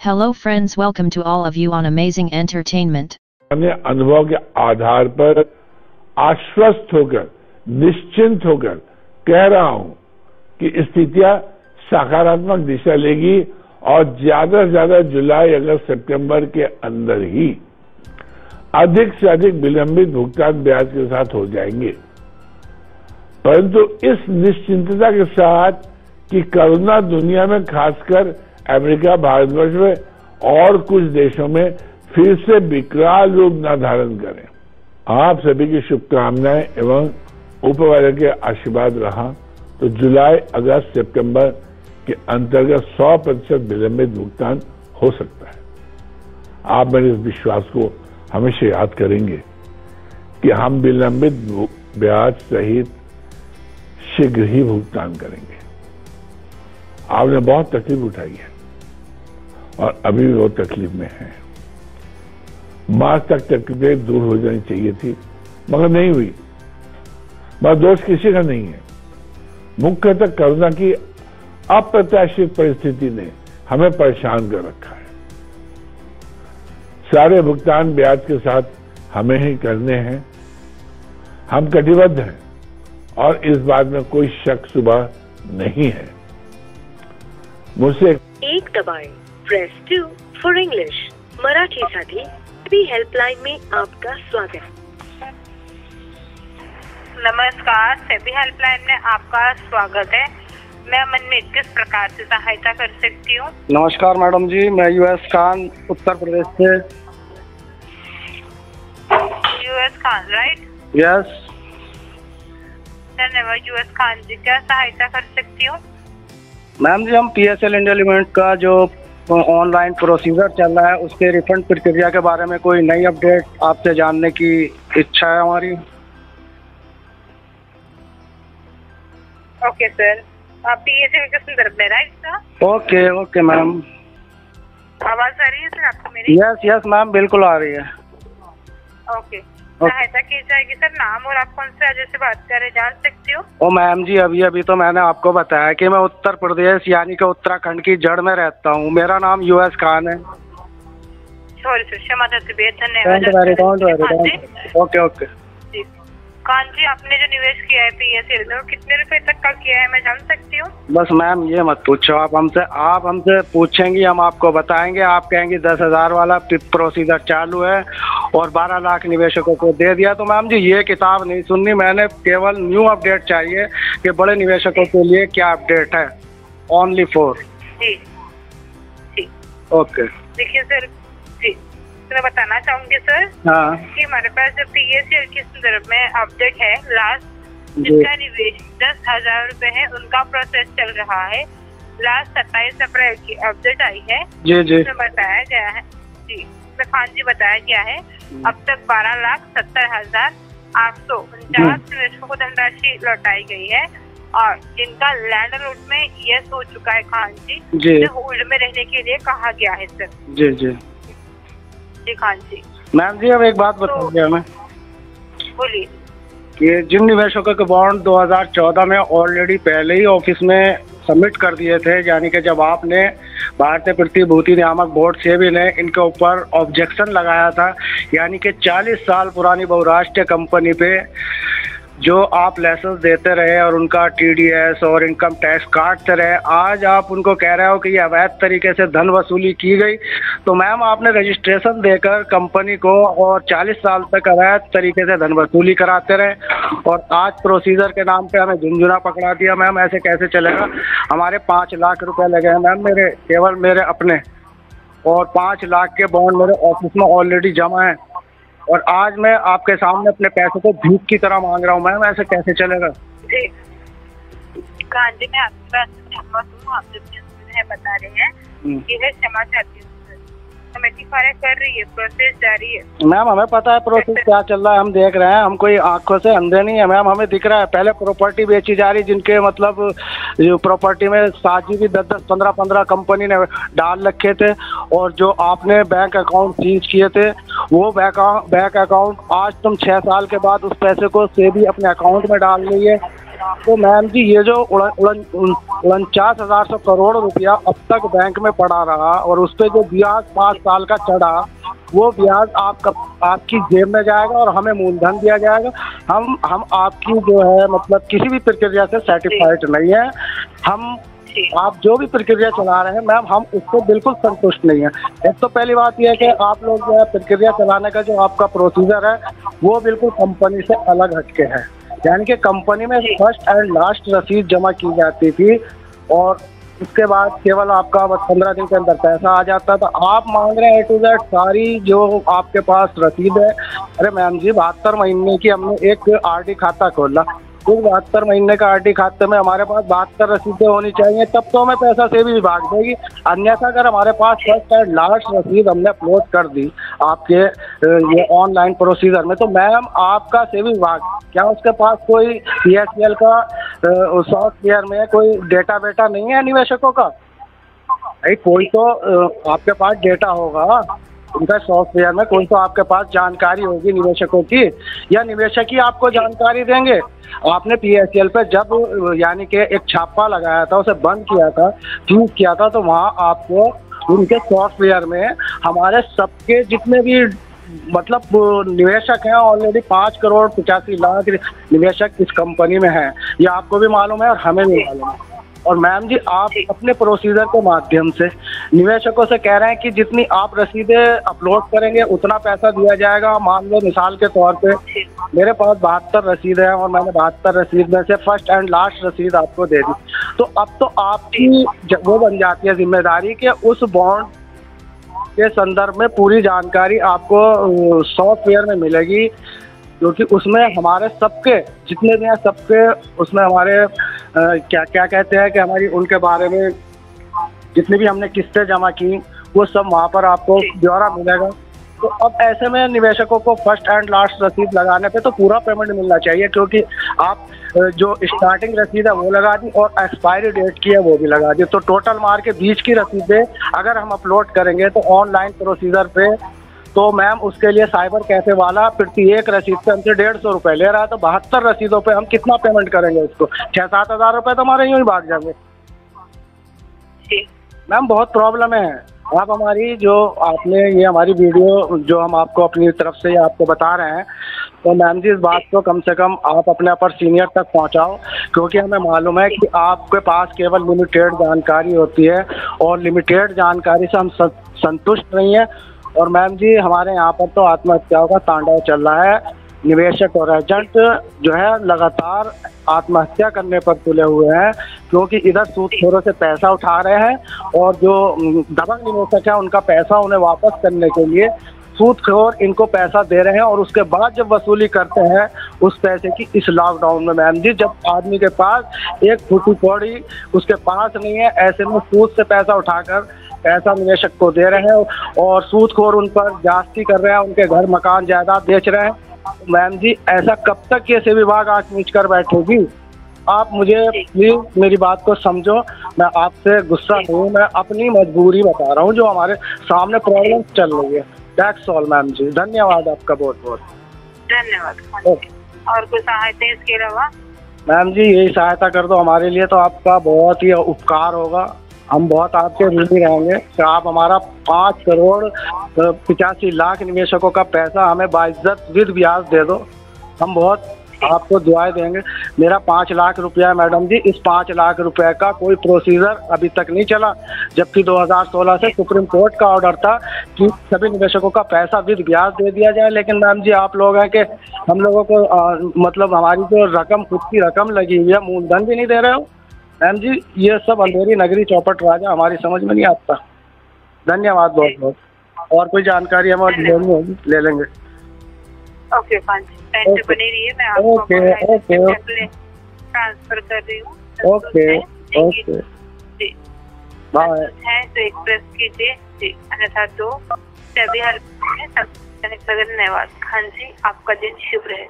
Hello friends, welcome to all of you on Amazing Entertainment. अपने अनुभव के आधार पर आश्वस्त होकर, निश्चिंत होकर कह रहा हूँ कि स्थितियाँ सकारात्मक दिशा लेगी और ज़्यादा से ज़्यादा जुलाई अगस्त सितंबर के अंदर ही अधिक से अधिक विलंबित भुगतान ब्याज के साथ हो जाएँगे परंतु इस निश्चिंतता के साथ कि कोरोना दुनिया में खासकर अमेरिका, भारतवर्ष में और कुछ देशों में फिर से विकराल रूप न धारण करें। आप सभी की शुभकामनाएँ एवं ऊपर के आशीर्वाद रहा। तो जुलाई, अगस्त, सितंबर के अंतर्गत 100 प्रतिशत विलंबित भुगतान हो सकता है। आप मेरे इस विश्वास को हमेशा याद करेंगे कि हम विलंबित ब्याज सहित शीघ्र ही भुगतान करेंगे। आपने बहुत तकलीफ़ उठाई है। और अभी भी वो तकलीफ़ में है। मार्च तक तकलीफें दूर हो जानी चाहिए थी, मगर नहीं हुई। बस दोष किसी का नहीं है। मुख्यतः कोरोना की अप्रत्याशित परिस्थिति ने हमें परेशान कर रखा है। सारे भुगतान ब्याज के साथ हमें ही करने हैं। हम कटिबद्ध हैं और इस बात में कोई शक सुबह नहीं है। मुझसे एक दबाएँ। प्रेस टू फॉर इंग्लिश मराठीसाठी बी हेल्पलाइन में आपका स्वागत। नमस्कार सेबी हेल्पलाइन में आपका स्वागत है। मैं मन में किस प्रकार से सहायता कर सकती हूँ? नमस्कार मैडम जी मैं यूएस खान उत्तर प्रदेश से। यूएस खान राइट यस धन्यवाद यूएस खान जी क्या सहायता कर सकती हूँ? मैम जी हम P S L India limited का जो ऑनलाइन प्रोसीजर चल रहा है उसके रिफंड प्रक्रिया के बारे में कोई नई अपडेट आपसे जानने की इच्छा है हमारी? ओके सर आप पी एस एल के संदर्भ में राइट ओके ओके मैम आवाज़ आ रही है सर आपको मेरी? यस यस मैम बिल्कुल आ रही है। ओके सहायता की जाएगी सर नाम और आप कौन से राज्य से बात कर रहे हैं जान सकती हो? ओ मैम जी अभी अभी तो मैंने आपको बताया कि मैं उत्तर प्रदेश यानी कि उत्तराखंड की जड़ में रहता हूँ। मेरा नाम यूएस खान है। सॉरी सर क्षमा धन्यवाद। ओके ओके खान जी आपने जो निवेश किया है पी एस एल में वो कितने रुपए तक का किया है मैं जान सकती हूँ? बस मैम ये मत पूछो आप हमसे आप हमसे पूछेंगी हम आपको बताएँगे आप कहेंगी दस हज़ार वाला प्रोसीजर चालू है और बारह लाख निवेशकों को दे दिया। तो मैम जी ये किताब नहीं सुननी मैंने केवल न्यू अपडेट चाहिए कि बड़े निवेशकों के लिए क्या अपडेट है। Only four G. जी। ओके देखिए सर जी। मैं बताना चाहूँगी सर हाँ। कि हमारे पास जो पी एस के संदर्भ में अपडेट है लास्ट जी। जिसका निवेश दस हज़ार रूपए है उनका प्रोसेस चल रहा है। लास्ट सत्ताईस अप्रैल की अपडेट आई है जी जी। इसमें बताया गया है जी इसमें खान जी बताया गया है अब तक बारह लाख सत्तर हज़ार आठ सौ उनचास निवेशकों को धनराशि लौटाई गई है और जिनका लैंड अलॉट में यस हो चुका है खान जी जी। होल्ड में रहने के लिए कहा गया है सर जी जी। जी खान जी। मैम जी अब एक बात बताइए हमें। बोलिए। ये जिन निवेशकों के बॉन्ड 2014 में ऑलरेडी पहले ही ऑफ़िस में सबमिट कर दिए थे यानी कि जब आपने भारतीय प्रतिभूति नियामक बोर्ड से भी ने इनके ऊपर ऑब्जेक्शन लगाया था यानी कि 40 साल पुरानी बहुराष्ट्रीय कंपनी पे जो आप लाइसेंस देते रहे और उनका टीडीएस और इनकम टैक्स काटते रहे, आज आप उनको कह रहे हो कि ये अवैध तरीके से धन वसूली की गई। तो मैम आपने रजिस्ट्रेशन देकर कंपनी को और 40 साल तक अवैध तरीके से धन वसूली कराते रहे और आज प्रोसीजर के नाम पे हमें झुंझुना पकड़ा दिया मैम ऐसे कैसे चलेगा? हमारे पाँच लाख रुपये लगे हैं मैम मेरे, केवल मेरे अपने और पाँच लाख के बॉन्ड मेरे ऑफ़िस में ऑलरेडी जमा है। और आज मैं आपके सामने अपने पैसे को भीख की तरह मांग रहा हूँ। मैम ऐसे कैसे चलेगा? जी। जी मैं आपकी बात से सहमत हूँ। आप जो भी बता रहे हैं हम्म। है क्षमा चाहती हूँ कमेटी कार्य कर रही है प्रोसेस जारी है। मैम हमें पता है प्रोसेस क्या चल रहा है हम देख रहे हैं। हम कोई आँखों से अंधे नहीं है। मैम हमें दिख रहा है पहले प्रॉपर्टी बेची जा रही जिनके मतलब प्रॉपर्टी में सात जी बी दस दस पंद्रह पंद्रह कंपनी ने डाल रखे थे और जो आपने बैंक अकाउंट सीज किए थे वो बैंक बैंक अकाउंट आज तुम छः साल के बाद उस पैसे को से भी अपने अकाउंट में डाल रही है। तो मैम जी, ये जो उनचास हज़ार सौ करोड़ रुपया अब तक बैंक में पड़ा रहा और उस पर जो ब्याज पाँच साल का चढ़ा, वो ब्याज आपका आपकी जेब में जाएगा और हमें मूलधन दिया जाएगा। हम हम आपकी जो है मतलब किसी भी प्रक्रिया से सेटिस्फाइड नहीं है। हम आप जो भी प्रक्रिया चला रहे हैं मैम हम उससे बिल्कुल संतुष्ट नहीं है। एक तो पहली बात यह है कि आप लोग जो है प्रक्रिया चलाने का जो आपका प्रोसीजर है वो बिल्कुल कंपनी से अलग हटके है। यानी कि कंपनी में फ़र्स्ट एंड लास्ट रसीद जमा की जाती थी और उसके बाद केवल आपका बस पंद्रह दिन के अंदर पैसा आ जाता था। आप मांग रहे हैं ए टू जेड सारी जो आपके पास रसीद है। अरे मैम जी बहत्तर महीने की हमने एक आरडी खाता खोला। उस बहत्तर महीने का आरटी खाते में हमारे पास बहत्तर रसीदें होनी चाहिए, तब तो हमें पैसा से भी विभाग देगी अन्यथा अगर हमारे पास फ़र्स्ट एंड लास्ट रसीद हमने अपलोड कर दी, आपके ये ऑनलाइन प्रोसीजर में तो मैम आपका सेवी विभाग क्या उसके पास कोई पी का सॉफ्टवेयर में कोई डेटा बेटा नहीं है निवेशकों का? भाई कोई तो आपके पास डेटा होगा। उनका सॉफ्टवेयर में कोई तो आपके पास जानकारी होगी निवेशकों की? या निवेशक ही आपको जानकारी देंगे? आपने पी एस एल पे जब, यानी कि एक छापा लगाया था, उसे बंद किया था फ्यूज किया था तो वहाँ आपको उनके सॉफ्टवेयर में हमारे सबके जितने भी मतलब निवेशक हैं ऑलरेडी पाँच करोड़ पचासी लाख निवेशक इस कंपनी में हैं। ये आपको भी मालूम है और हमें भी मालूम है। और मैम जी आप अपने प्रोसीजर के माध्यम से निवेशकों से कह रहे हैं कि जितनी आप रसीदें अपलोड करेंगे उतना पैसा दिया जाएगा। मान लो मिसाल के तौर पे मेरे पास बहत्तर रसीद है और मैंने बहत्तर रसीद में से फ़र्स्ट एंड लास्ट रसीद आपको दे दी। तो अब तो आपकी वो बन जाती है ज़िम्मेदारी कि। उस बॉन्ड के संदर्भ में पूरी जानकारी आपको सॉफ्टवेयर में मिलेगी क्योंकि उसमें हमारे सबके जितने भी हैं सबके उसमें हमारे क्या क्या कहते हैं कि हमारी, उनके बारे में जितनी भी हमने किस्तें जमा की, वो सब वहाँ पर आपको ब्यौरा मिलेगा। तो अब ऐसे में निवेशकों को फ़र्स्ट एंड लास्ट रसीद लगाने पे तो पूरा पेमेंट मिलना चाहिए, क्योंकि आप जो स्टार्टिंग रसीद है वो लगा दी और एक्सपायरी डेट की है वो भी लगा दी। तो टोटल मार के बीच की रसीदें अगर हम अपलोड करेंगे तो ऑनलाइन प्रोसीजर पे तो मैम उसके लिए साइबर कैफ़े वाला प्रति एक रसीद पे हमसे डेढ़ सौ रुपये ले रहा है तो बहत्तर रसीदों पे हम कितना पेमेंट करेंगे उसको छः सात हज़ार रुपये तो हमारे यूँ ही भाग जाएँगे। मैम बहुत प्रॉब्लम है। आप हमारी जो आपने ये हमारी वीडियो जो हम आपको अपनी तरफ़ से आपको बता रहे हैं तो मैम जी इस बात को कम से कम आप अपने ऊपर सीनियर तक पहुंचाओ क्योंकि हमें मालूम है कि आपके पास केवल लिमिटेड जानकारी होती है और लिमिटेड जानकारी से हम संतुष्ट नहीं है और मैम जी, हमारे यहाँ पर तो आत्महत्याओं का तांडव चल रहा है। निवेशक और एजेंट जो है, लगातार आत्महत्या करने पर तुले हुए हैं, क्योंकि इधर सूदखोरों से पैसा उठा रहे हैं और जो दबंग निवेशक है, उनका पैसा उन्हें वापस करने के लिए सूदखोर इनको पैसा दे रहे हैं और उसके बाद जब वसूली करते हैं, उस पैसे की, इस लॉकडाउन में मैम जी, जब आदमी के पास एक फुटी कौड़ी उसके पास नहीं है, ऐसे में सूद से पैसा उठाकर पैसा निवेशक को दे रहे हैं और सूदखोर उन पर जास्ती कर रहे हैं उनके घर मकान जायदाद बेच रहे हैं। मैम जी ऐसा कब तक ये से विभाग आँख मीच कर बैठेगी? आप मुझे प्लीज़ मेरी बात को समझो। मैं आपसे गुस्सा नहीं मैं अपनी मजबूरी बता रहा हूँ जो हमारे सामने प्रॉब्लम चल रही है। That's all ma'am ji. धन्यवाद आपका बहुत बहुत। धन्यवाद। और कुछ सहायता इसके अलावा? मैम जी यही सहायता कर दो हमारे लिए तो आपका बहुत ही उपकार होगा। हम बहुत आपके ऋणी रहेंगे। कि आप हमारा पाँच करोड़ पिचासी लाख निवेशकों का पैसा हमें बाइज्जत विद ब्याज दे दो। हम बहुत आपको दुआएँ देंगे। मेरा पाँच लाख रुपया मैडम जी। इस पाँच लाख रुपए का कोई प्रोसीजर अभी तक नहीं चला। जबकि 2016 से सुप्रीम कोर्ट का ऑर्डर था कि सभी निवेशकों का पैसा विद ब्याज दे दिया जाए। लेकिन मैम जी आप लोग हैं कि हम लोगों को आ, मतलब हमारी जो रकम खुद की रकम लगी हुई है मूलधन भी नहीं दे रहे हो। मैम जी ये सब अंधेरी नगरी चौपट राजा हमारी समझ में नहीं आता। धन्यवाद बहुत बहुत। और कोई जानकारी हमें लेनी होगी ले लेंगे। Okay okay. ओके ट्रांसफ़र कर रही हूँ। Okay okay. बाय है तो एक्सप्रेस कीजिए। जी अन्यथा तो सभी हर धन्यवाद। हाँ जी आपका दिन शुभ रहे।